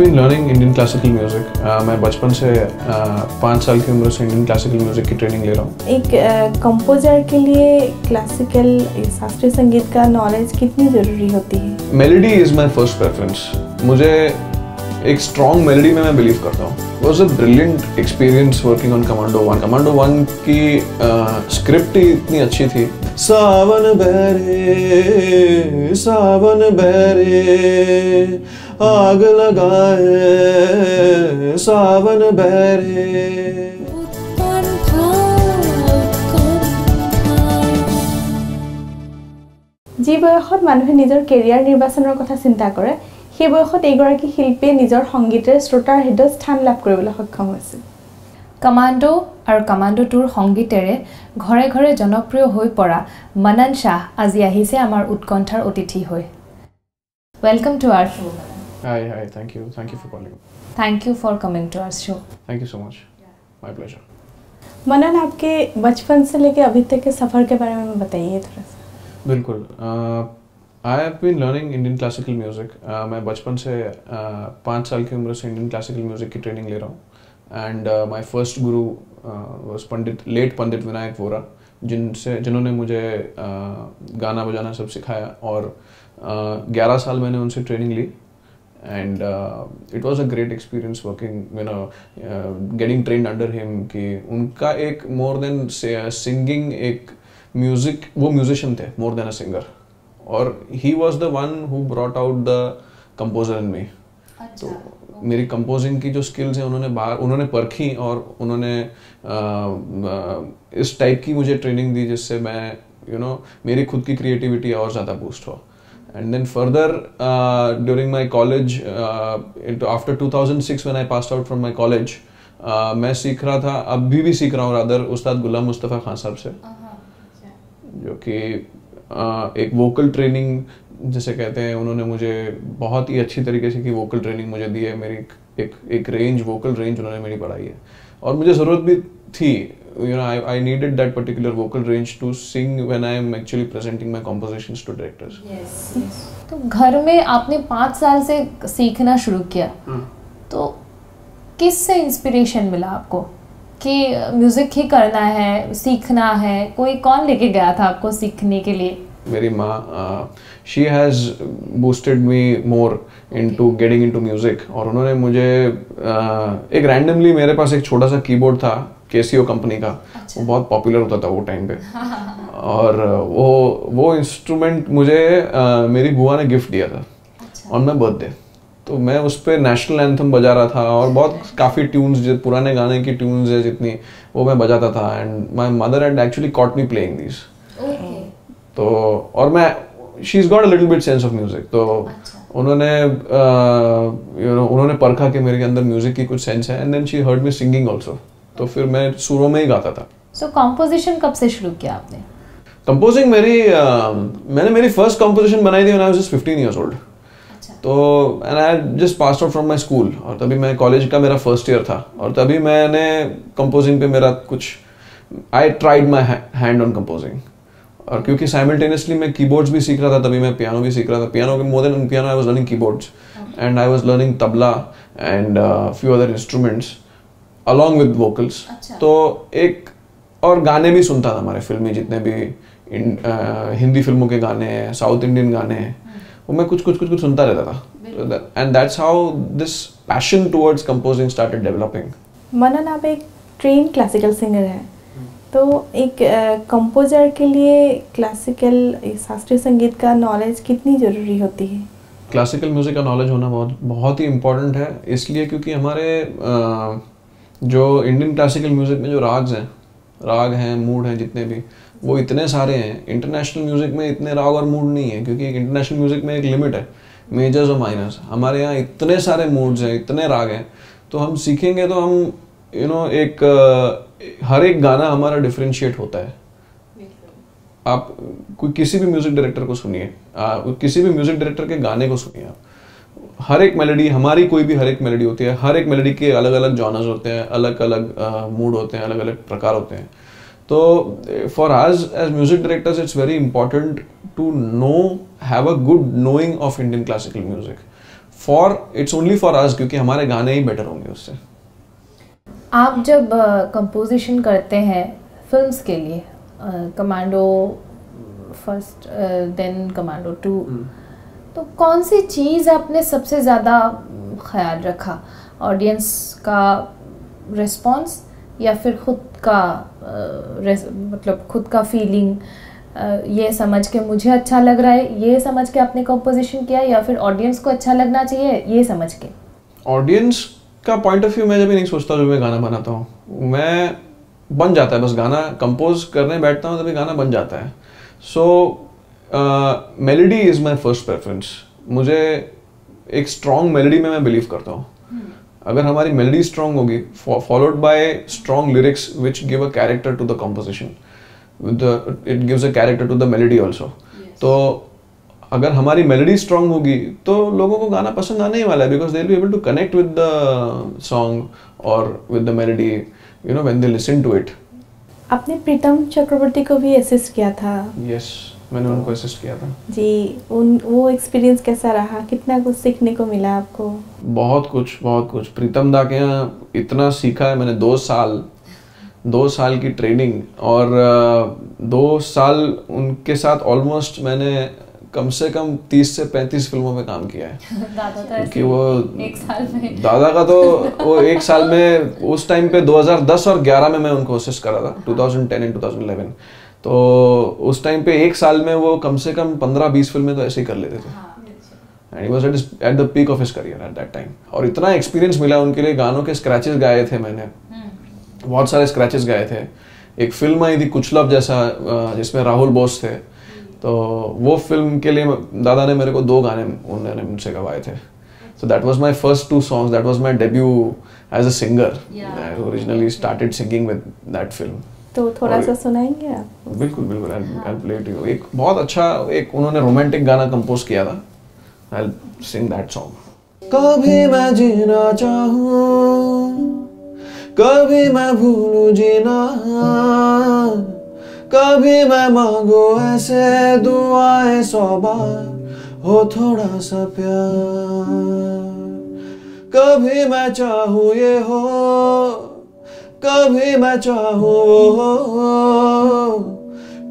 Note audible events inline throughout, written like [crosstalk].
Been learning Indian classical music मैं बचपन से uh, पाँच साल की उम्र से इंडियन क्लासिकल म्यूज़िक की ट्रेनिंग ले रहा हूँ। एक कंपोजर के लिए क्लासिकल शास्त्रीय संगीत का नॉलेज कितनी ज़रूरी होती है? Melody is my first preference मुझे एक स्ट्रॉन्ग मेलोडी में मैं बिलीव करता हूँ। Was a brilliant experience working on Commando one Commando one की स्क्रिप्ट ही इतनी अच्छी थी। सावन बहरे सावन बहरे आग लगाए सावन बहरे যি বয়সত মানুহে নিজৰ কেৰিয়াৰ নিৰ্বাচনৰ কথা চিন্তা কৰে সেই বয়সত এইগৰাকী শিল্পীয়ে নিজৰ সংগীতেৰে শ্ৰোতাৰ হৃদয়ত স্থান লাভ কৰিবলৈ সক্ষম হৈছিল কামাণ্ডো আৰু কামাণ্ডো টুৰ সংগীতেৰে ঘৰে ঘৰে জনপ্ৰিয় হৈ পৰা মনন শ্বাহ আজি আহিছে আমাৰ উৎকণ্ঠাৰ অতিথি হৈ welcome to our show' Hi, hi, thank you. Thank you for calling. Thank you for coming to our show Thank you so much. My pleasure. Manan आपके बचपन से लेके अभी तक के सफ़र के बारे में बताइए थोड़ा सा बिल्कुल I have been learning Indian classical music मैं बचपन से uh, पाँच साल की उम्र से इंडियन क्लासिकल म्यूज़िक की ट्रेनिंग ले रहा हूँ and my first Guru was Pandit late Pandit Vinayak Vora जिनसे जिन्होंने मुझे गाना बजाना सब सिखाया और ग्यारह साल मैंने उनसे training Lee and it was a great experience working you know getting trained under him कि उनका एक मोर देन सिंगिंग एक म्यूज़िक वो म्यूजिशियन थे मोर देन अ सिंगर और he was the one who brought out the composer in me तो मेरी composing की जो स्किल्स हैं उन्होंने बाहर उन्होंने परखी और उन्होंने इस टाइप की मुझे ट्रेनिंग दी जिससे मैं यू you नो know, मेरी खुद की क्रिएटिविटी और ज़्यादा बूस्ट हो। And then further uh, during my college uh, into after 2006 when I passed out from my college uh, मैं सीख रहा था अभी भी सीख रहा हूँ रादर उस्ताद गुलाम मुस्तफ़ा खान साहब से। जो कि एक वोकल ट्रेनिंग जिसे कहते हैं उन्होंने मुझे बहुत ही अच्छी तरीके से की वोकल ट्रेनिंग मुझे दी है। मेरी एक एक रेंज वोकल रेंज उन्होंने मेरी बढ़ाई है। और मुझे ज़रूरत भी थी I, I needed that particular vocal range to sing when I am actually presenting my compositions to directors. Yes, yes. तो घर में आपने पाँच साल से सीखना शुरू किया। तो किस से इंस्पिरेशन मिला आपको? कि म्यूज़िक ही करना है सीखना है कोई कौन लेके गया था आपको सीखने के लिए? मेरी माँ she has boosted me more into getting into music और उन्होंने मुझे uh, एक रैंडमली मेरे पास एक छोटा सा कीबोर्ड था केसीओ कंपनी का। अच्छा। वो बहुत पॉपुलर होता था वो टाइम पे। [laughs] और वो वो इंस्ट्रूमेंट मुझे आ, मेरी बुआ ने गिफ्ट दिया था। ऑन माई बर्थडे तो मैं उस पर नेशनल एंथम बजा रहा था और बहुत काफ़ी ट्यून्स पुराने गाने की ट्यून्स है जितनी वो मैं बजाता था। And my mother and actually caught me playing this तो और मैं she is got a little bit sense of music तो अच्छा। उन्होंने यू नो उन्होंने परखा कि मेरे के अंदर म्यूज़िक की कुछ सेंस है and then she heard me singing also तो फिर मैं सुरों में ही गाता था। सो so, कॉम्पोजिशन कब से शुरू किया आपने? कंपोजिंग मेरी uh, मैंने मेरी फ़र्स्ट कंपोजिशन बनाई थी when I was just 15 years old तो and I just pass out from my school और तभी मैं कॉलेज का मेरा फ़र्स्ट ईयर था और तभी मैंने कंपोजिंग पे मेरा कुछ I tried my hand on composing और क्योंकि साइमल्टेनियसली मैं कीबोर्ड्स भी सीख रहा था तभी मैं पियानो भी सीख रहा था। पियानो के more than piano I was learning keyboards and I was learning tabla and few other instruments along with vocals तो एक और गाने भी सुनता था हमारे फिल्मी जितने भी इन, आ, हिंदी फ़िल्मों के गाने हैं साउथ इंडियन गाने हैं वो मैं कुछ कुछ कुछ कुछ सुनता रहता था। And that's how this passion towards composing started developing Manan आप एक ट्रेन क्लासिकल सिंगर है। तो एक कंपोजर के लिए क्लासिकल शास्त्रीय संगीत का नॉलेज कितनी ज़रूरी होती है? क्लासिकल म्यूज़िक का नॉलेज होना बहुत बहुत ही इम्पोर्टेंट है इसलिए क्योंकि हमारे जो इंडियन क्लासिकल म्यूज़िक में जो राग्स हैं राग हैं मूड हैं जितने भी वो इतने सारे हैं इंटरनेशनल म्यूज़िक में इतने राग और मूड नहीं है क्योंकि इंटरनेशनल म्यूज़िक में एक लिमिट है मेजर्स और माइनर्स हमारे यहाँ इतने सारे मूड्स हैं इतने राग हैं तो हम सीखेंगे तो हम यू you नो know, एक हर एक गाना हमारा डिफ्रेंशिएट होता है। आप कोई किसी भी म्यूज़िक डायरेक्टर को सुनिए किसी भी म्यूज़िक डायरेक्टर के गाने को सुनिए आप। हर एक मेलोडी हमारी कोई भी हर एक मेलोडी होती है। हर एक मेलोडी के अलग अलग जॉनर्स होते हैं अलग अलग मूड होते हैं अलग अलग प्रकार होते हैं। तो फॉर आज as music directors it's very important to know have a good knowing of Indian classical music for it's only for us क्योंकि हमारे गाने ही बेटर होंगे उससे। आप जब कंपोजिशन uh, करते हैं फिल्म्स के लिए Commando first then Commando two तो कौन सी चीज़ आपने सबसे ज़्यादा ख्याल रखा? ऑडियंस का रिस्पॉन्स या फिर खुद का रेस- मतलब खुद का फीलिंग ये समझ के मुझे अच्छा लग रहा है ये समझ के आपने कंपोजिशन किया या फिर ऑडियंस को अच्छा लगना चाहिए ये समझ के? ऑडियंस का पॉइंट ऑफ़ व्यू मैं जब नहीं सोचता जब मैं गाना बनाता हूँ मैं बन जाता है बस गाना कंपोज करने बैठता हूँ तभी गाना बन जाता है। So melody is my first preference मुझे एक स्ट्रॉन्ग मेलोडी में मैं बिलीव करता हूँ। अगर हमारी मेलोडी स्ट्रॉन्ग होगी followed by strong lyrics which give a character to the composition it gives a character to the melody also तो अगर हमारी मेलोडी स्ट्रांग होगी तो लोगों को गाना पसंद आने ही वाला है because they be able to connect with the song और with the melody you know when they listen to it आपने प्रीतम चक्रवर्ती को भी असिस्ट किया था? यस yes, मैंने तो, उनको असिस्ट किया था। जी उन वो एक्सपीरियंस कैसा रहा? कितना कुछ सीखने को मिला आपको? बहुत कुछ बहुत कुछ। प्रीतम दा के यहाँ इतना सीखा है मैंने दो साल दो साल की ट्रेनिंग और दो साल उनके साथ ऑलमोस्ट मैंने कम से कम तीस से पैंतीस फ़िल्मों में काम किया है। [laughs] दादा तो क्योंकि वो एक साल में। दादा का तो वो एक साल में उस टाइम पे 2010 और 11 में मैं उनको असिस्ट करा था 2010 एंड 2011 तो उस टाइम पे एक साल में वो कम से कम 15-20 फ़िल्में तो ऐसे ही कर लेते थे। And he. Was at at the peak of his career at that time और इतना एक्सपीरियंस मिला उनके लिए गानों के स्क्रैचेस गाए थे मैंने। बहुत सारे स्क्रैचेस गाए थे। एक फ़िल्म आई थी कुचलब जैसा जिसमें राहुल बोस थे। तो वो फ़िल्म के लिए दादा ने मेरे को दो गाने उन्होंने मुझसे गवाए थे। So that was my first two songs that was my debut as a singer originally started singing with that film तो थोड़ा सा सुनाएँगे आप? बिल्कुल बिल्कुल. आई प्ले इट यू एक बहुत अच्छा एक उन्होंने रोमांटिक गाना कंपोज किया था। आई सिंग दैट सॉन्ग कभी मैं जीना चाहूँ कभी मैं भूलूं जीना। कभी मैं मांगू ऐसे दुआएँ सौ बार, हो थोड़ा सा प्यार। कभी मैं चाहूँ ये हो, कभी मैं चाहूँ वो हो,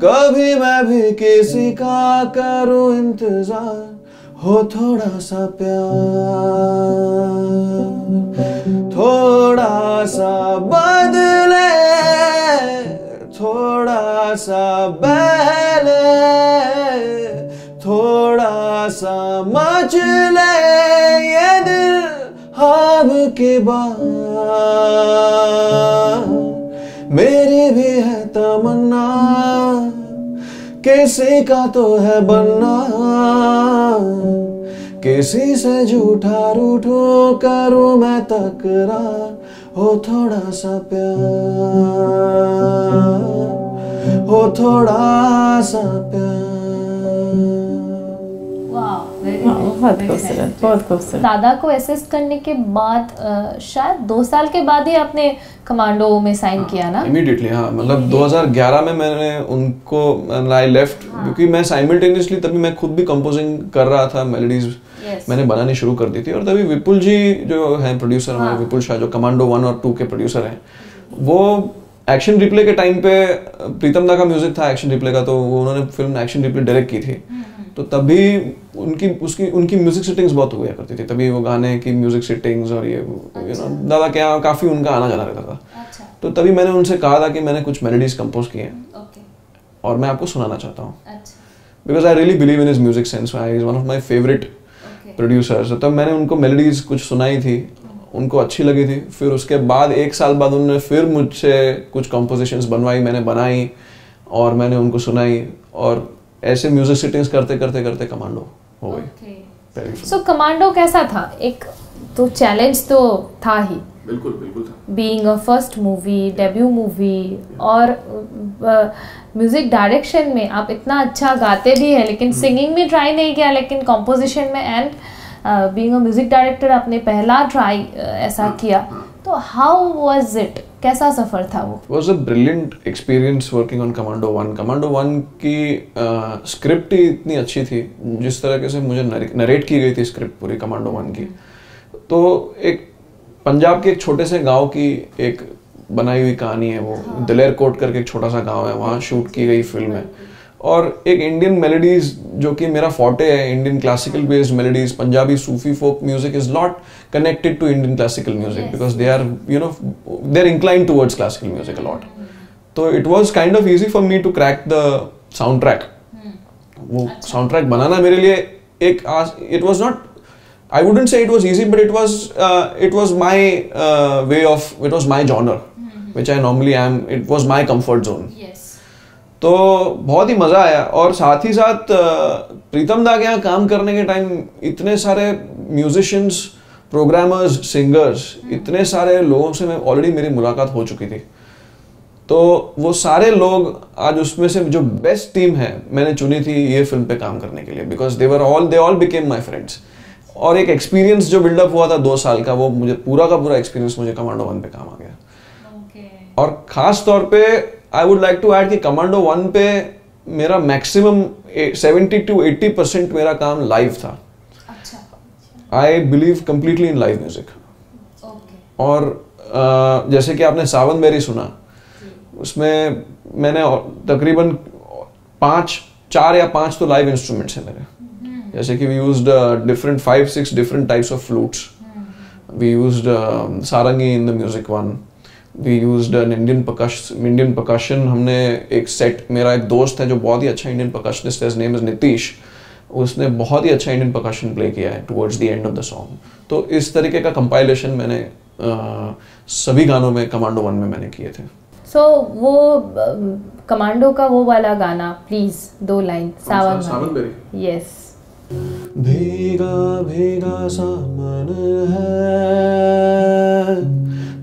कभी मैं भी किसी का करूँ इंतज़ार, हो थोड़ा सा प्यार। थोड़ा सा सा बहले थोड़ा सा मचले ये दिल हाब के मेरी भी है तमन्ना, किसी का तो है बनना। किसी से झूठा रूठो करूँ मैं तकरार, हो थोड़ा सा प्यार। हो थोड़ा सा बहुत खूबसूरत बहुत खूबसूरत। दादा को असिस्ट करने के बाद शायद दो साल के बाद ही आपने कमांडो में साइन किया ना? इमीडिएटली हाँ मतलब 2011 में मैंने उनको आई लेफ़्ट क्योंकि मैं साइमल्टेनियसली तभी मैं खुद भी कंपोजिंग कर रहा था मेलोडीज Yes. मैंने बनानी शुरू कर दी थी। और तभी विपुल जी जो हैं प्रोड्यूसर हमारे विपुल शाह जो कमांडो वन और टू के प्रोड्यूसर हैं वो एक्शन रिप्ले के टाइम पे प्रीतम दा का म्यूज़िक था एक्शन रिप्ले का तो वो उन्होंने फ़िल्म एक्शन रिप्ले डायरेक्ट की थी। तो तभी उनकी उसकी उनकी म्यूज़िक सेटिंग्स बहुत हुआ करती थी। तभी वो गाने की म्यूज़िक सेटिंग्स और ये यू नो दादा के यहाँ काफ़ी उनका आना जाना रहता था। अच्छा। तो तभी मैंने उनसे कहा था कि मैंने कुछ मेलोडीज कंपोज किए हैं। और मैं आपको सुनाना चाहता हूँ। अच्छा। Because I really believe in is music sense I is one of my favourite producers तब मैंने उनको मेलोडीज कुछ सुनाई थी। उनको अच्छी लगी थी। फिर उसके बाद एक साल बाद उन्होंने फिर मुझसे कुछ कंपोजिशंस बनवाई मैंने बनाई और मैंने उनको सुनाई और ऐसे म्यूज़िक सेटिंग्स करते करते करते कमांडो हो गई। सो कमांडो कैसा था? एक तो चैलेंज तो था ही। बिल्कुल बिल्कुल था। Being a first movie debut movie और म्यूज़िक uh, डायरेक्शन में आप इतना अच्छा गाते भी हैं लेकिन सिंगिंग में ट्राई नहीं किया लेकिन कॉम्पोजिशन में and being a music director आपने पहला ट्राई ऐसा किया। तो हाउ वाज इट कैसा सफ़र था वो? Was a brilliant experience working on commando one commando one की स्क्रिप्ट ही इतनी अच्छी थी जिस तरीके से मुझे नरेट की गई थी स्क्रिप्ट पूरी कमांडो वन की। तो एक पंजाब के एक छोटे से गाँव की एक बनाई हुई कहानी है वो। हाँ। दिलेर कोट करके एक छोटा सा गाँव है वहाँ शूट की गई फ़िल्म है। और एक इंडियन मेलेडीज जो कि मेरा फोटे है Indian classical based melodies Punjabi Sufi folk music is not connected to Indian classical music because they are you know they are incline towards classical music a lot तो it was kind of easy for me to crack the sound track वो अच्छा। Sound track बनाना मेरे लिए एक it was not I wouldn't say it was easy but it was it was my way of it was my genre which I normally I am it was my comfort zone तो बहुत ही मज़ा आया। और साथ ही साथ प्रीतम दा के यहाँ काम करने के टाइम इतने सारे म्यूजिशियंस प्रोग्रामर्स सिंगर्स इतने सारे लोगों से मैं ऑलरेडी मेरी मुलाकात हो चुकी थी। तो वो सारे लोग आज उसमें से जो बेस्ट टीम है मैंने चुनी थी ये फ़िल्म पे काम करने के लिए। Because they were all they all became my friends और एक एक्सपीरियंस जो बिल्डअप हुआ था दो साल का वो मुझे पूरा का पूरा एक्सपीरियंस मुझे कमांडो वन पे काम आ गया। और खास तौर पे I would like to add कि कमांडो वन पे मेरा मैक्सिमम 70 टू 80 परसेंट मेरा काम लाइव था। I believe completely in live music और अ, जैसे कि आपने सावन बेरी सुना उसमें मैंने तकरीबन पाँच चार या पाँच तो लाइव इंस्ट्रूमेंट्स हैं मेरे। जैसे कि we use different five six different types of flutes we use sarangi in the music music we used an indian percussion indian percussion हमने एक सेट मेरा एक दोस्त है जो बहुत ही अच्छा इंडियन percussionist है his name is नीतीश उसने बहुत ही अच्छा इंडियन percussion प्ले किया है towards the end of the song. तो इस तरीके का कंपाइलेशन मैंने uh, सभी गानों में कमांडो वन में मैंने किए थे। सो so, वो कमांडो का वो वाला गाना प्लीज़ दो लाइन सावन सावन यस भीगा भीगा सामन है।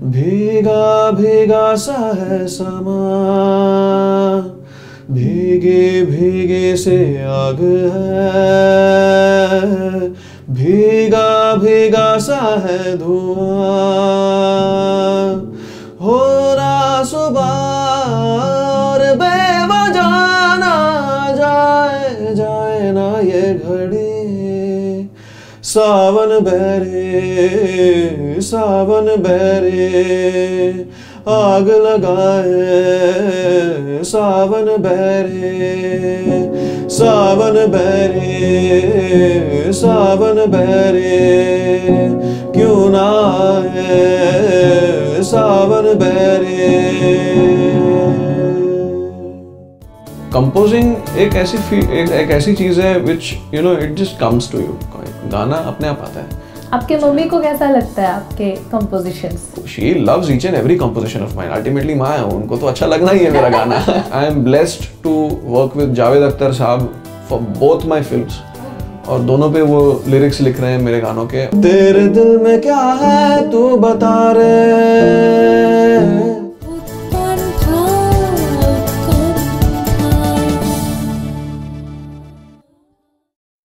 भीगा भीगा सा है समा। भीगे भीगे से आग है। भीगा भीगा सा है धुआँ। हो रहा सुबह सावन बहरे सावन बहरे आग लगाए सावन बहरे सावन बहरे सावन बहरे क्यों ना आए सावन बहरे कंपोजिंग एक ऐसी एक, ऐसी चीज़ है which you know it just comes to you गाना अपने आप आता है। आपके मम्मी को कैसा लगता है आपके compositions she loves each and every composition of mine ultimately माँ है उनको तो अच्छा लगना ही है मेरा गाना। I am blessed to work with Javed Akhtar sahab for both my films और दोनों पे वो लिरिक्स लिख रहे हैं मेरे गानों के। तेरे दिल में क्या है तू बता रे।